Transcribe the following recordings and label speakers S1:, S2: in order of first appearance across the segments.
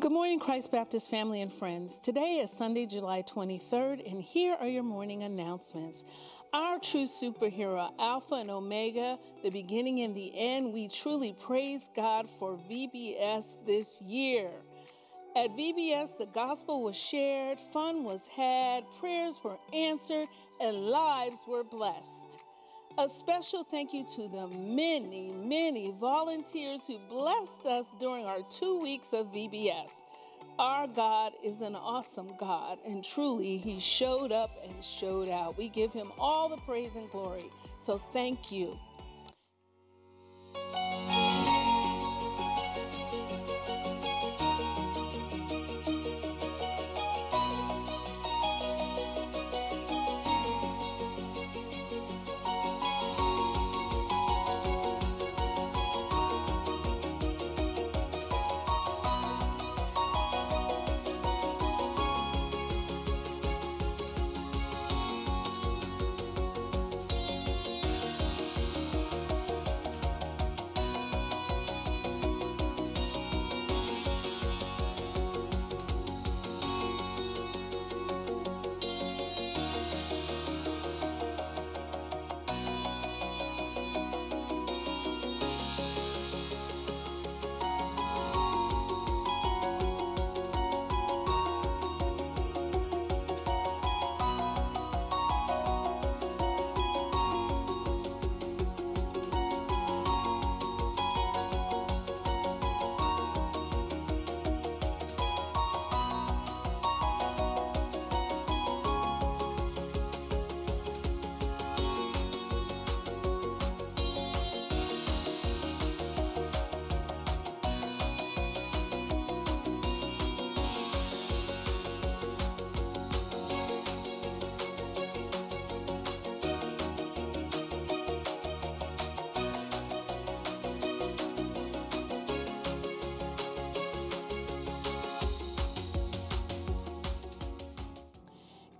S1: Good morning, Christ Baptist family and friends. Today is Sunday, July 23rd, and here are your morning announcements. Our true superhero, Alpha and Omega, the beginning and the end, we truly praise God for VBS this year. At VBS, the gospel was shared, fun was had, prayers were answered, and lives were blessed. A special thank you to the many, many volunteers who blessed us during our two weeks of VBS. Our God is an awesome God, and truly, He showed up and showed out. We give Him all the praise and glory. So, thank you.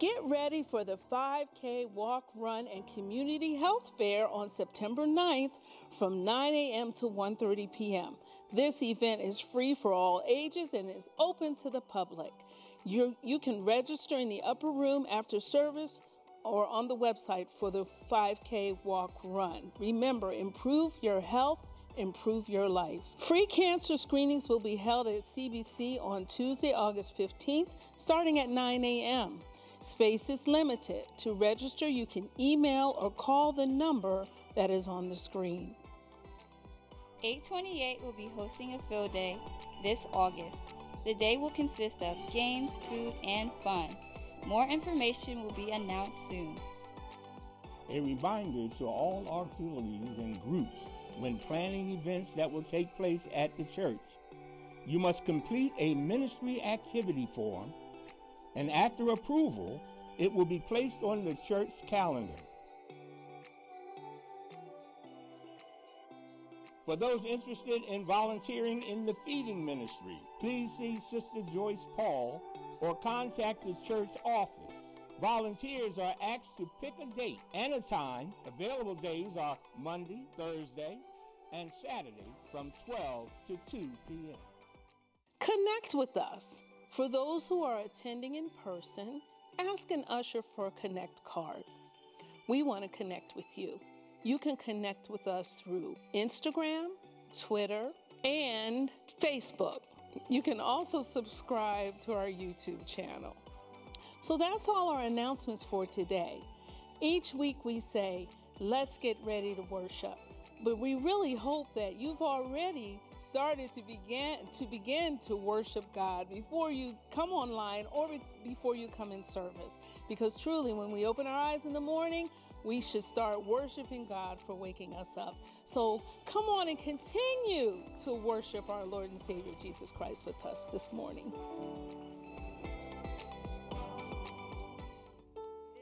S1: Get ready for the 5K Walk, Run, and Community Health Fair on September 9th from 9 a.m. to 1.30 p.m. This event is free for all ages and is open to the public. You, you can register in the upper room after service or on the website for the 5K Walk Run. Remember, improve your health improve your life. Free cancer screenings will be held at CBC on Tuesday, August 15th, starting at 9 a.m. Space is limited. To register, you can email or call the number that is on the screen.
S2: 828 will be hosting a field day this August. The day will consist of games, food, and fun. More information will be announced soon.
S3: A reminder to all auxiliaries and groups when planning events that will take place at the church. You must complete a ministry activity form, and after approval, it will be placed on the church calendar. For those interested in volunteering in the feeding ministry, please see Sister Joyce Paul or contact the church office. Volunteers are asked to pick a date and a time. Available days are Monday, Thursday, and Saturday from 12 to 2 p.m.
S1: Connect with us. For those who are attending in person, ask an usher for a Connect card. We want to connect with you. You can connect with us through Instagram, Twitter, and Facebook. You can also subscribe to our YouTube channel. So that's all our announcements for today. Each week we say, let's get ready to worship. But we really hope that you've already started to begin to begin to worship God before you come online or be, before you come in service. Because truly when we open our eyes in the morning, we should start worshiping God for waking us up. So come on and continue to worship our Lord and Savior Jesus Christ with us this morning.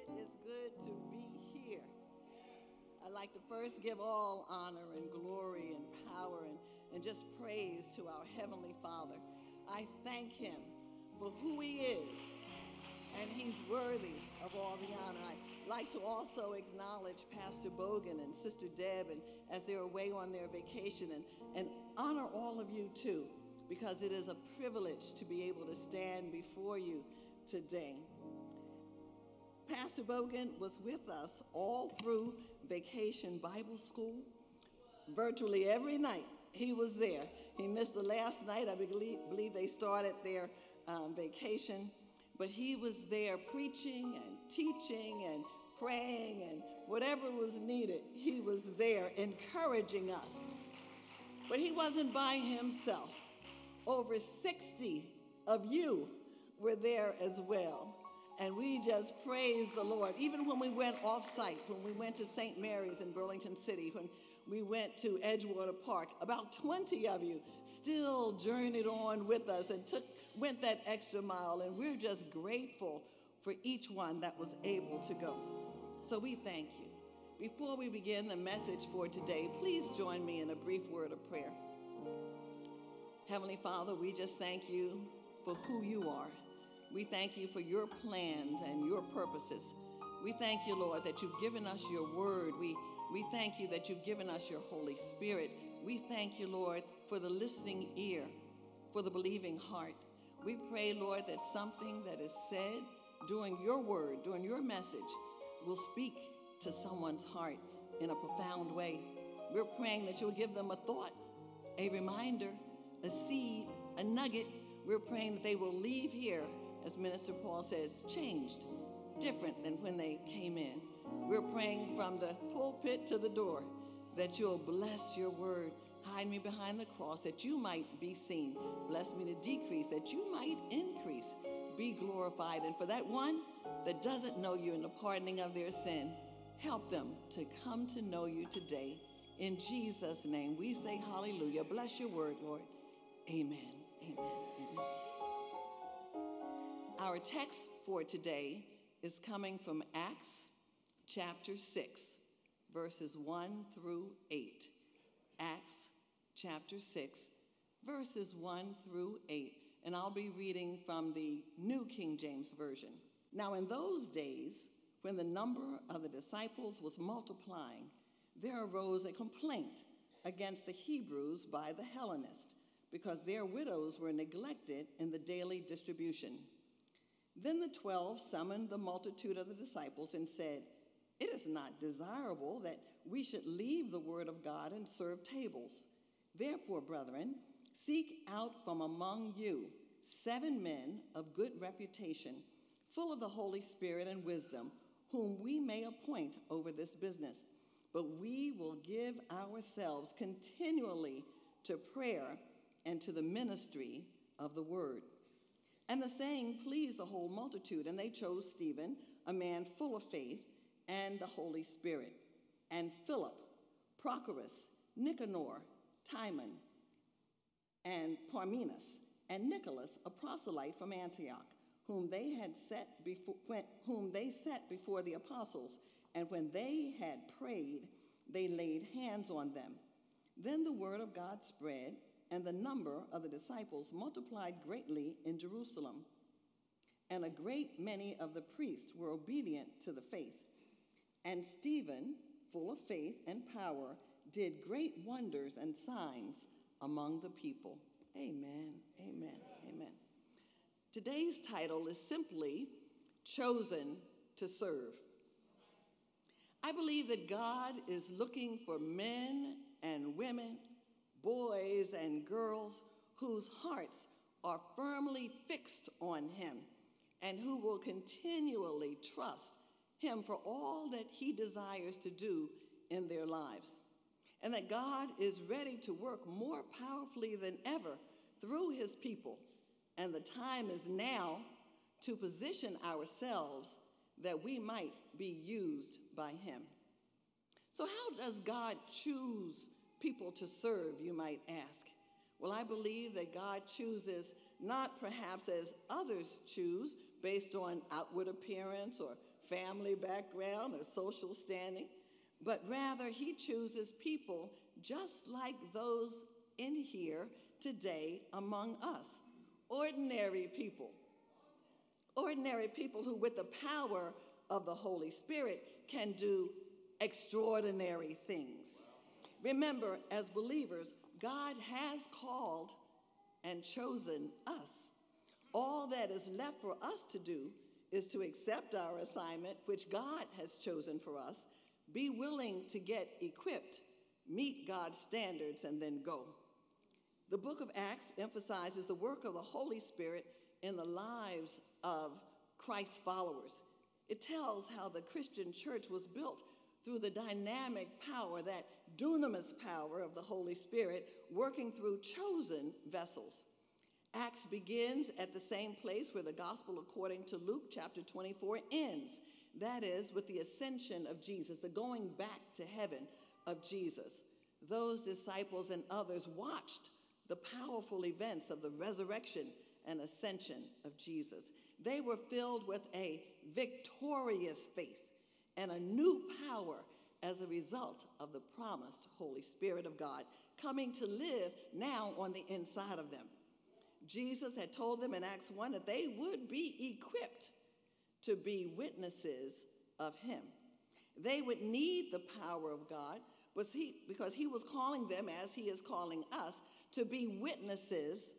S4: It is good to be here. I'd like to first give all honor and glory and power and, and just praise to our Heavenly Father. I thank Him for who He is, and He's worthy of all the honor. I'd like to also acknowledge Pastor Bogan and Sister Deb and as they're away on their vacation and, and honor all of you too because it is a privilege to be able to stand before you today. Pastor Bogan was with us all through Vacation Bible School. Virtually every night he was there. He missed the last night. I believe, they started their um, vacation. But he was there preaching and teaching and praying and whatever was needed, he was there encouraging us. But he wasn't by himself. Over 60 of you were there as well. And we just praise the Lord. Even when we went off site, when we went to St. Mary's in Burlington City, when we went to Edgewater Park, about 20 of you still journeyed on with us and took, went that extra mile. And we're just grateful for each one that was able to go. So we thank you. Before we begin the message for today, please join me in a brief word of prayer. Heavenly Father, we just thank you for who you are. We thank you for your plans and your purposes. We thank you, Lord, that you've given us your word. We, we thank you that you've given us your Holy Spirit. We thank you, Lord, for the listening ear, for the believing heart. We pray, Lord, that something that is said during your word, during your message, will speak to someone's heart in a profound way. We're praying that you'll give them a thought, a reminder, a seed, a nugget. We're praying that they will leave here, as Minister Paul says, changed, different than when they came in. We're praying from the pulpit to the door that you'll bless your word. Hide me behind the cross that you might be seen. Bless me to decrease that you might increase. Be glorified. And for that one that doesn't know you in the pardoning of their sin, help them to come to know you today. In Jesus' name, we say hallelujah. Bless your word, Lord. Amen. Amen. Amen. Our text for today is coming from Acts chapter 6, verses 1 through 8. Acts chapter 6, verses 1 through 8. And I'll be reading from the New King James Version. Now, in those days, when the number of the disciples was multiplying, there arose a complaint against the Hebrews by the Hellenists because their widows were neglected in the daily distribution. Then the twelve summoned the multitude of the disciples and said, It is not desirable that we should leave the word of God and serve tables. Therefore, brethren, seek out from among you seven men of good reputation, full of the Holy Spirit and wisdom, whom we may appoint over this business. But we will give ourselves continually to prayer and to the ministry of the word. And the saying pleased the whole multitude, and they chose Stephen, a man full of faith and the Holy Spirit, and Philip, Prochorus, Nicanor, Timon, and Parmenas, and Nicholas, a proselyte from Antioch, whom they had set before, whom they set before the apostles. And when they had prayed, they laid hands on them. Then the word of God spread and the number of the disciples multiplied greatly in Jerusalem. And a great many of the priests were obedient to the faith. And Stephen, full of faith and power, did great wonders and signs among the people. Amen, amen, amen. Today's title is simply Chosen to Serve. I believe that God is looking for men and women boys and girls whose hearts are firmly fixed on Him and who will continually trust Him for all that He desires to do in their lives. And that God is ready to work more powerfully than ever through His people. And the time is now to position ourselves that we might be used by Him. So, how does God choose people to serve, you might ask. Well, I believe that God chooses not perhaps as others choose based on outward appearance or family background or social standing, but rather He chooses people just like those in here today among us ordinary people. Ordinary people who, with the power of the Holy Spirit, can do extraordinary things. Remember, as believers, God has called and chosen us. All that is left for us to do is to accept our assignment, which God has chosen for us, be willing to get equipped, meet God's standards, and then go. The book of Acts emphasizes the work of the Holy Spirit in the lives of Christ's followers. It tells how the Christian church was built through the dynamic power, that dunamis power of the Holy Spirit, working through chosen vessels. Acts begins at the same place where the gospel, according to Luke chapter 24, ends. That is, with the ascension of Jesus, the going back to heaven of Jesus. Those disciples and others watched the powerful events of the resurrection and ascension of Jesus. They were filled with a victorious faith and a new power as a result of the promised Holy Spirit of God coming to live now on the inside of them. Jesus had told them in Acts 1 that they would be equipped to be witnesses of him. They would need the power of God because he was calling them, as he is calling us, to be witnesses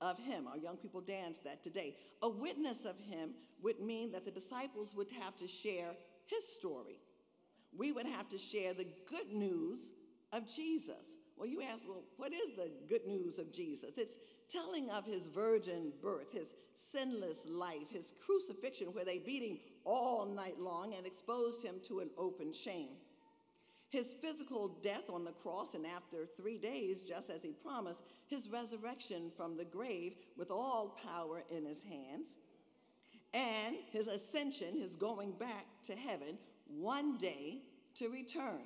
S4: of him. Our young people dance that today. A witness of him would mean that the disciples would have to share his story. We would have to share the good news of Jesus. Well, you ask, well, what is the good news of Jesus? It's telling of his virgin birth, his sinless life, his crucifixion, where they beat him all night long and exposed him to an open shame. His physical death on the cross, and after three days, just as he promised, his resurrection from the grave with all power in his hands, and his ascension, his going back to heaven, one day to return.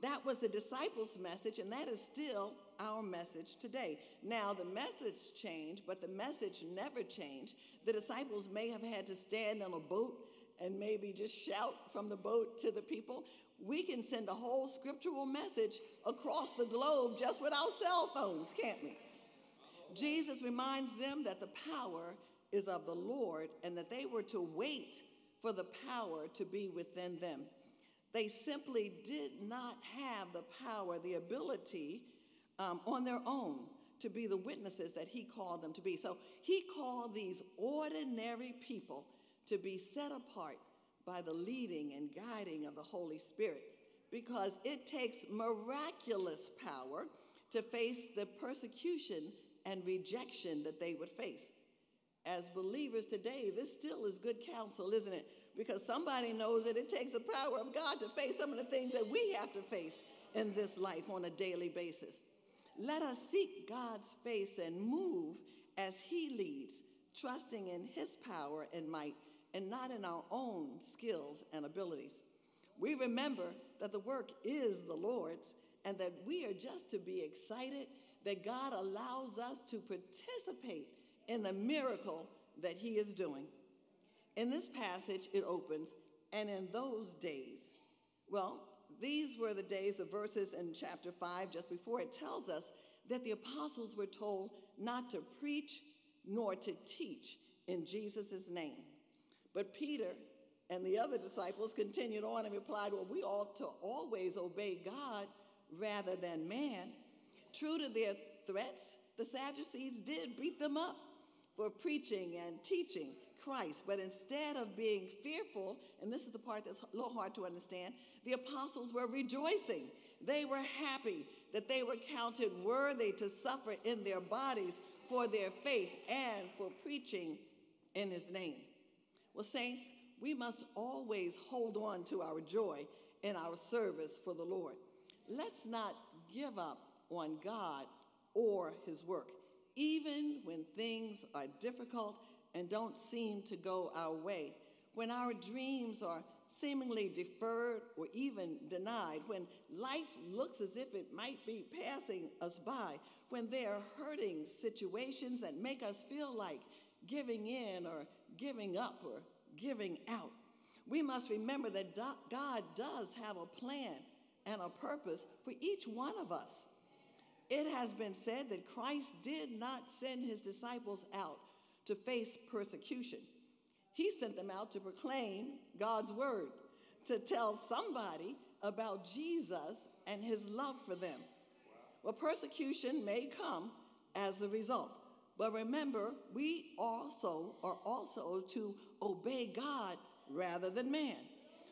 S4: That was the disciples' message, and that is still our message today. Now, the methods change, but the message never changed. The disciples may have had to stand on a boat and maybe just shout from the boat to the people. We can send a whole scriptural message across the globe just with our cell phones, can't we? Jesus reminds them that the power is of the Lord and that they were to wait for the power to be within them. They simply did not have the power, the ability um, on their own to be the witnesses that he called them to be. So he called these ordinary people to be set apart by the leading and guiding of the Holy Spirit because it takes miraculous power to face the persecution and rejection that they would face. As believers today, this still is good counsel, isn't it? because somebody knows that it takes the power of God to face some of the things that we have to face in this life on a daily basis. Let us seek God's face and move as He leads, trusting in His power and might and not in our own skills and abilities. We remember that the work is the Lord's and that we are just to be excited that God allows us to participate in the miracle that He is doing. In this passage, it opens, and in those days. Well, these were the days, the verses in chapter 5, just before it tells us that the apostles were told not to preach nor to teach in Jesus' name. But Peter and the other disciples continued on and replied, Well, we ought to always obey God rather than man. True to their threats, the Sadducees did beat them up for preaching and teaching Christ. But instead of being fearful, and this is the part that's a little hard to understand, the apostles were rejoicing. They were happy that they were counted worthy to suffer in their bodies for their faith and for preaching in his name. Well, saints, we must always hold on to our joy in our service for the Lord. Let's not give up on God or his work, even when things are difficult and don't seem to go our way, when our dreams are seemingly deferred or even denied, when life looks as if it might be passing us by, when there are hurting situations that make us feel like giving in or giving up or giving out, we must remember that God does have a plan and a purpose for each one of us. It has been said that Christ did not send his disciples out to face persecution. He sent them out to proclaim God's word, to tell somebody about Jesus and his love for them. Well, persecution may come as a result. But remember, we also are also to obey God rather than man.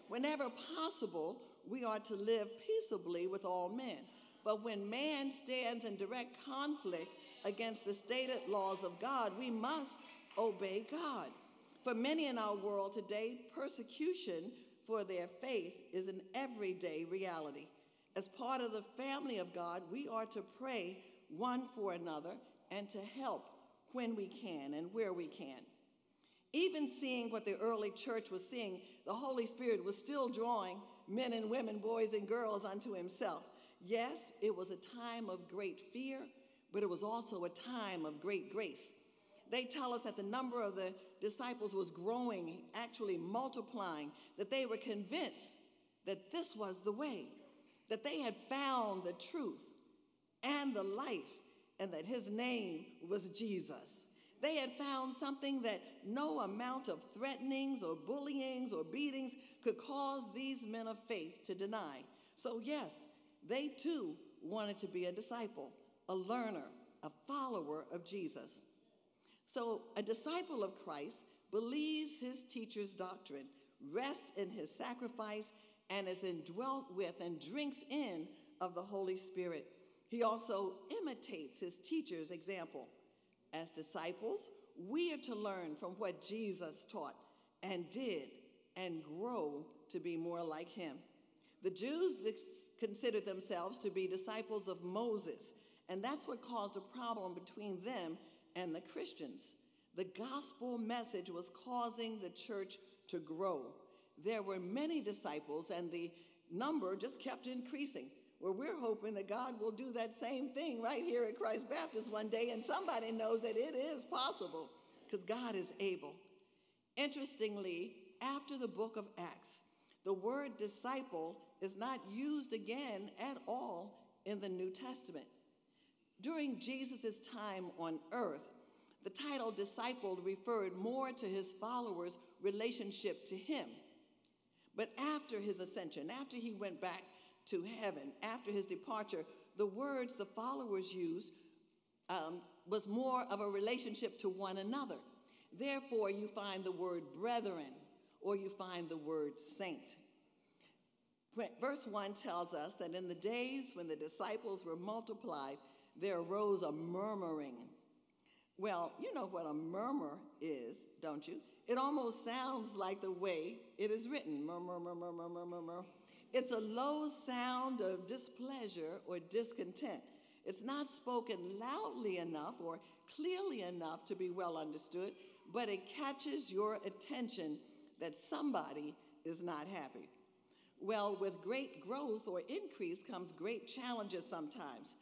S4: Whenever possible, we are to live peaceably with all men. But when man stands in direct conflict against the stated laws of God, we must obey God. For many in our world today, persecution for their faith is an everyday reality. As part of the family of God, we are to pray one for another and to help when we can and where we can. Even seeing what the early church was seeing, the Holy Spirit was still drawing men and women, boys and girls unto himself. Yes, it was a time of great fear, but it was also a time of great grace. They tell us that the number of the disciples was growing, actually multiplying, that they were convinced that this was the way, that they had found the truth and the life, and that his name was Jesus. They had found something that no amount of threatenings or bullyings or beatings could cause these men of faith to deny. So, yes, they too wanted to be a disciple, a learner, a follower of Jesus. So, a disciple of Christ believes his teacher's doctrine, rests in his sacrifice, and is indwelt with and drinks in of the Holy Spirit. He also imitates his teacher's example. As disciples, we are to learn from what Jesus taught and did and grow to be more like him. The Jews considered themselves to be disciples of Moses, and that's what caused a problem between them and the Christians. The gospel message was causing the church to grow. There were many disciples, and the number just kept increasing. Well, we're hoping that God will do that same thing right here at Christ Baptist one day, and somebody knows that it is possible because God is able. Interestingly, after the book of Acts, the word disciple is not used again at all in the New Testament. During Jesus' time on earth, the title disciple referred more to his followers' relationship to him. But after his ascension, after he went back to heaven, after his departure, the words the followers used um, was more of a relationship to one another. Therefore, you find the word brethren or you find the word saint. Verse 1 tells us that in the days when the disciples were multiplied, there arose a murmuring. Well, you know what a murmur is, don't you? It almost sounds like the way it is written murmur, murmur, murmur, murmur. It's a low sound of displeasure or discontent. It's not spoken loudly enough or clearly enough to be well understood, but it catches your attention that somebody is not happy. Well, with great growth or increase comes great challenges sometimes.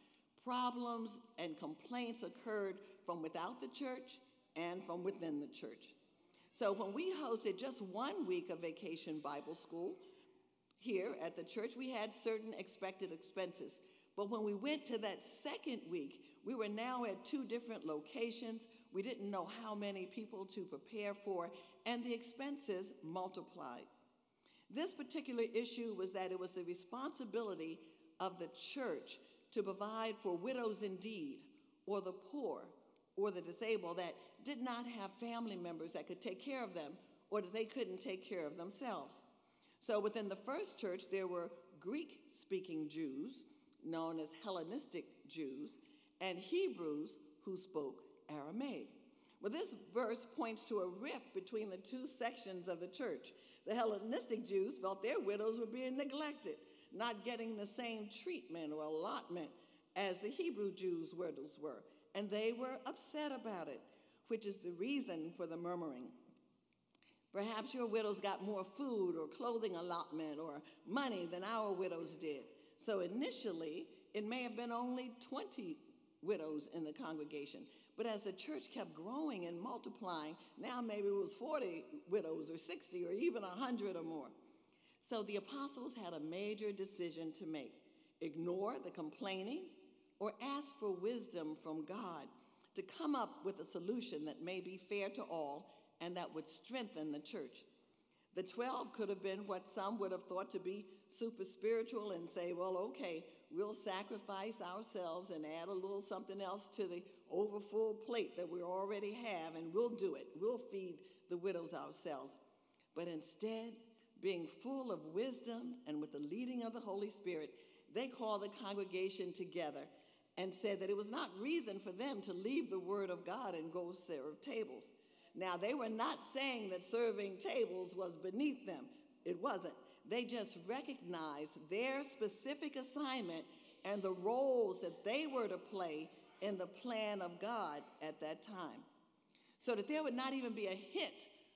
S4: Problems and complaints occurred from without the church and from within the church. So when we hosted just one week of vacation Bible school here at the church, we had certain expected expenses. But when we went to that second week, we were now at two different locations. We didn't know how many people to prepare for, and the expenses multiplied. This particular issue was that it was the responsibility of the church to provide for widows indeed, or the poor, or the disabled that did not have family members that could take care of them, or that they couldn't take care of themselves. So within the first church, there were Greek speaking Jews, known as Hellenistic Jews, and Hebrews who spoke Aramaic. Well, this verse points to a rift between the two sections of the church. The Hellenistic Jews felt their widows were being neglected, not getting the same treatment or allotment as the Hebrew Jews' widows were, and they were upset about it, which is the reason for the murmuring. Perhaps your widows got more food or clothing allotment or money than our widows did. So initially, it may have been only 20 widows in the congregation. But as the church kept growing and multiplying, now maybe it was 40 widows or 60 or even 100 or more. So the apostles had a major decision to make ignore the complaining or ask for wisdom from God to come up with a solution that may be fair to all and that would strengthen the church. The 12 could have been what some would have thought to be super spiritual and say, well, okay, we'll sacrifice ourselves and add a little something else to the overfull plate that we already have, and we'll do it. We'll feed the widows ourselves. But instead, being full of wisdom and with the leading of the Holy Spirit, they called the congregation together and said that it was not reason for them to leave the Word of God and go serve tables. Now, they were not saying that serving tables was beneath them, it wasn't. They just recognized their specific assignment and the roles that they were to play in the plan of God at that time. So that there would not even be a hint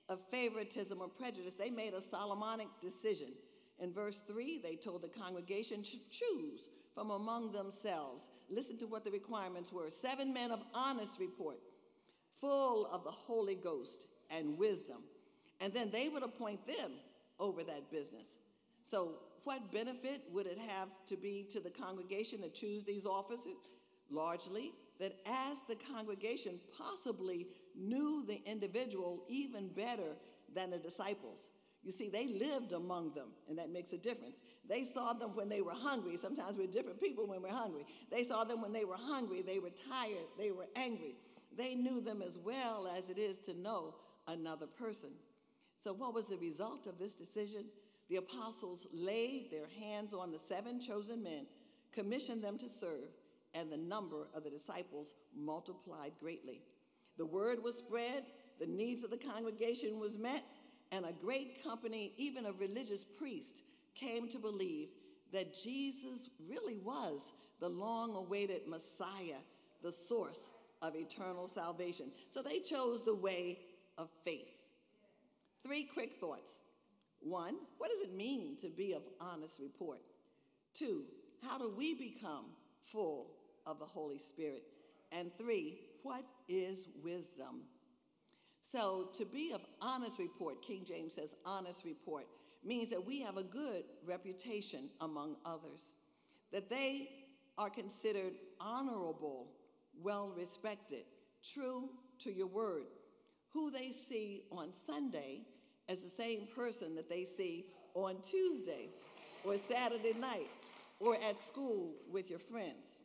S4: of favoritism or prejudice, they made a Solomonic decision. In verse 3, they told the congregation to choose from among themselves. Listen to what the requirements were seven men of honest report, full of the Holy Ghost and wisdom. And then they would appoint them over that business. So, what benefit would it have to be to the congregation to choose these officers? Largely, that as the congregation possibly knew the individual even better than the disciples. You see, they lived among them, and that makes a difference. They saw them when they were hungry. Sometimes we're different people when we're hungry. They saw them when they were hungry, they were tired, they were angry. They knew them as well as it is to know another person. So, what was the result of this decision? The apostles laid their hands on the seven chosen men, commissioned them to serve, and the number of the disciples multiplied greatly. The word was spread, the needs of the congregation was met, and a great company, even a religious priest, came to believe that Jesus really was the long awaited Messiah, the source of eternal salvation. So they chose the way of faith. Three quick thoughts. One, what does it mean to be of honest report? Two, how do we become full of the Holy Spirit? And three, what is wisdom? So, to be of honest report, King James says honest report, means that we have a good reputation among others, that they are considered honorable, well respected, true to your word. Who they see on Sunday as the same person that they see on Tuesday or Saturday night or at school with your friends.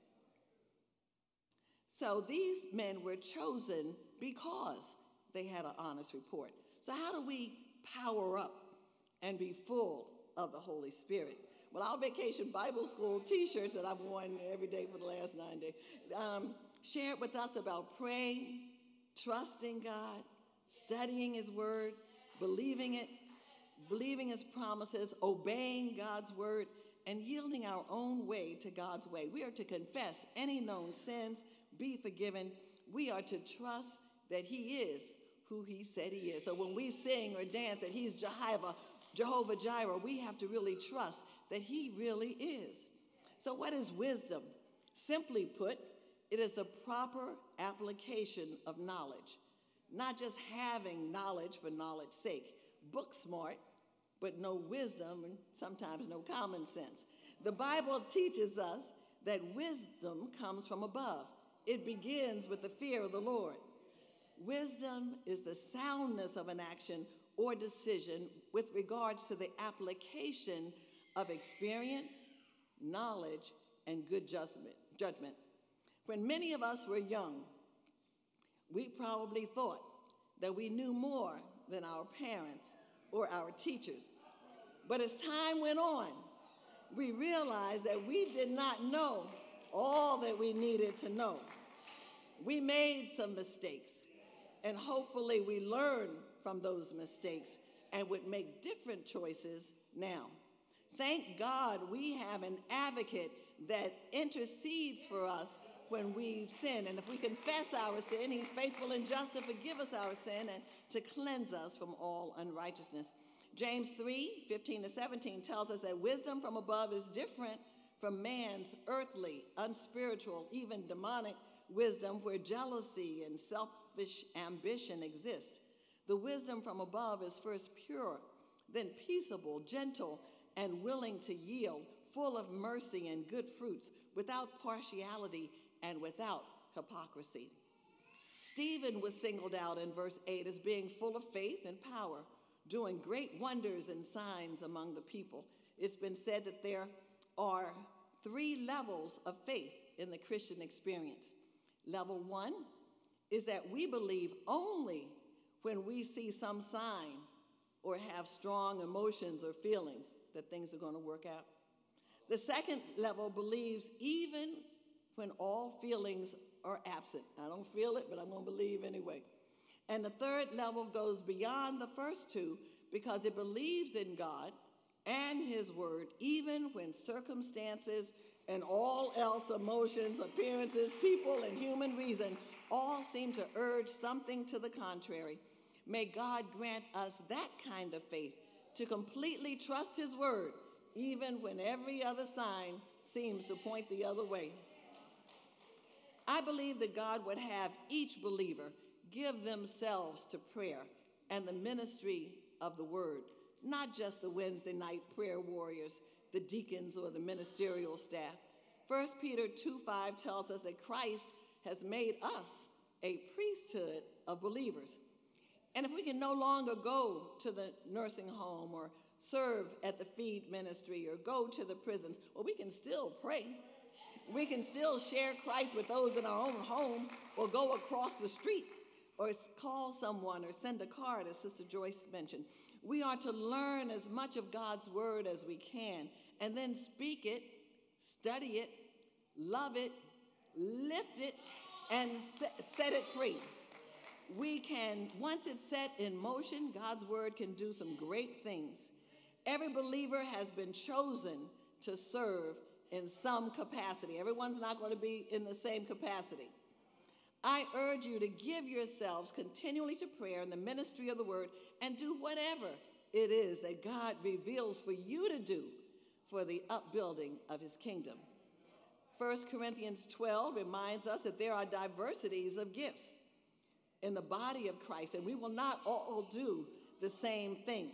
S4: So these men were chosen because they had an honest report. So, how do we power up and be full of the Holy Spirit? Well, our vacation Bible school t shirts that I've worn every day for the last nine days um, shared with us about praying, trusting God, studying His Word, believing it, believing His promises, obeying God's Word, and yielding our own way to God's way. We are to confess any known sins, be forgiven. We are to trust that He is who he said he is. So when we sing or dance that he's Jehovah, Jehovah Jireh, we have to really trust that he really is. So what is wisdom? Simply put, it is the proper application of knowledge, not just having knowledge for knowledge's sake. Book smart, but no wisdom and sometimes no common sense. The Bible teaches us that wisdom comes from above. It begins with the fear of the Lord. Wisdom is the soundness of an action or decision with regards to the application of experience, knowledge, and good judgment. judgment. When many of us were young, we probably thought that we knew more than our parents or our teachers. But as time went on, we realized that we did not know all that we needed to know. We made some mistakes. And hopefully, we learn from those mistakes and would make different choices now. Thank God we have an advocate that intercedes for us when we've sinned. And if we confess our sin, he's faithful and just to forgive us our sin and to cleanse us from all unrighteousness. James 3 15 to 17 tells us that wisdom from above is different from man's earthly, unspiritual, even demonic wisdom where jealousy and selfish ambition exist. The wisdom from above is first pure, then peaceable, gentle, and willing to yield, full of mercy and good fruits, without partiality and without hypocrisy. Stephen was singled out in verse 8 as being full of faith and power, doing great wonders and signs among the people. It's been said that there are three levels of faith in the Christian experience. Level one is that we believe only when we see some sign or have strong emotions or feelings that things are going to work out. The second level believes even when all feelings are absent. I don't feel it, but I'm going to believe anyway. And the third level goes beyond the first two because it believes in God and His Word, even when circumstances and all else emotions, appearances, people, and human reason all seem to urge something to the contrary. May God grant us that kind of faith to completely trust His Word, even when every other sign seems to point the other way. I believe that God would have each believer give themselves to prayer and the ministry of the Word, not just the Wednesday night prayer warriors, the deacons, or the ministerial staff. 1 Peter 2 5 tells us that Christ has made us a priesthood of believers. And if we can no longer go to the nursing home or serve at the feed ministry or go to the prisons, well, we can still pray. We can still share Christ with those in our own home or go across the street or call someone or send a card, as Sister Joyce mentioned. We are to learn as much of God's word as we can and then speak it, study it, love it, lift it, and set it free we can, once it's set in motion, God's word can do some great things. Every believer has been chosen to serve in some capacity. Everyone's not going to be in the same capacity. I urge you to give yourselves continually to prayer and the ministry of the word and do whatever it is that God reveals for you to do for the upbuilding of his kingdom. 1 Corinthians 12 reminds us that there are diversities of gifts in the body of Christ, and we will not all do the same thing.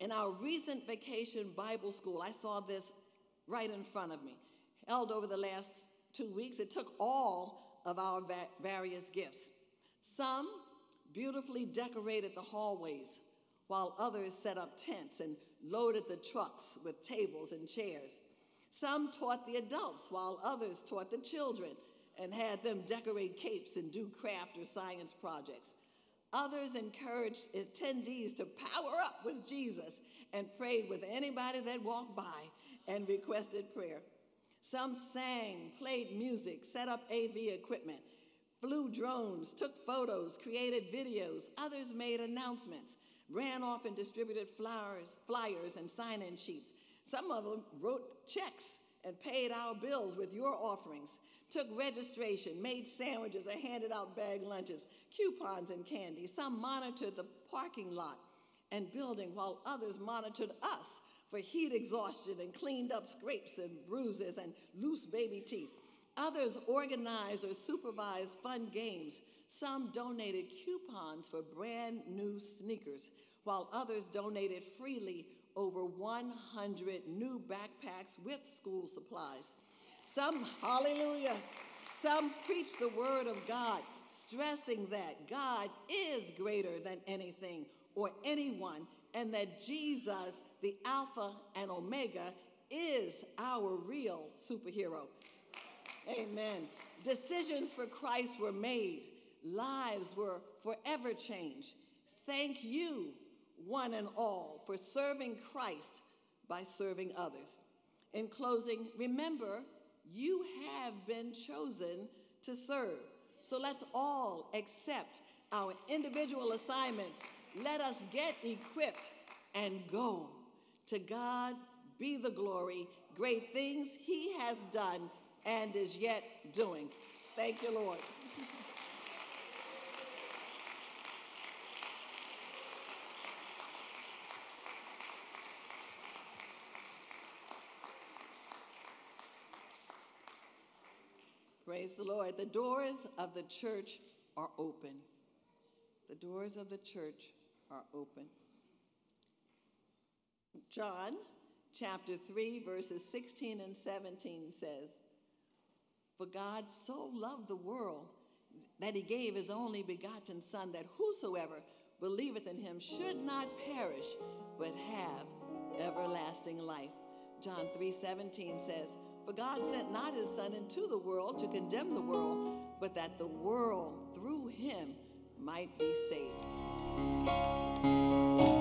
S4: In our recent vacation Bible school, I saw this right in front of me, held over the last two weeks. It took all of our va- various gifts. Some beautifully decorated the hallways, while others set up tents and loaded the trucks with tables and chairs. Some taught the adults, while others taught the children and had them decorate capes and do craft or science projects. Others encouraged attendees to power up with Jesus and prayed with anybody that walked by and requested prayer. Some sang, played music, set up AV equipment, flew drones, took photos, created videos. Others made announcements, ran off and distributed flyers, flyers and sign in sheets. Some of them wrote checks and paid our bills with your offerings took registration, made sandwiches, or handed out bag lunches, coupons, and candy. Some monitored the parking lot and building, while others monitored us for heat exhaustion and cleaned up scrapes and bruises and loose baby teeth. Others organized or supervised fun games. Some donated coupons for brand new sneakers, while others donated freely over 100 new backpacks with school supplies. Some, hallelujah, some preach the word of God, stressing that God is greater than anything or anyone, and that Jesus, the Alpha and Omega, is our real superhero. Amen. Decisions for Christ were made, lives were forever changed. Thank you, one and all, for serving Christ by serving others. In closing, remember you have been chosen to serve. So let's all accept our individual assignments. Let us get equipped and go. To God be the glory, great things He has done and is yet doing. Thank you, Lord. Praise the Lord. The doors of the church are open. The doors of the church are open. John chapter 3, verses 16 and 17 says, For God so loved the world that he gave his only begotten Son, that whosoever believeth in him should not perish, but have everlasting life. John 3:17 says, "For God sent not his son into the world to condemn the world, but that the world through him might be saved."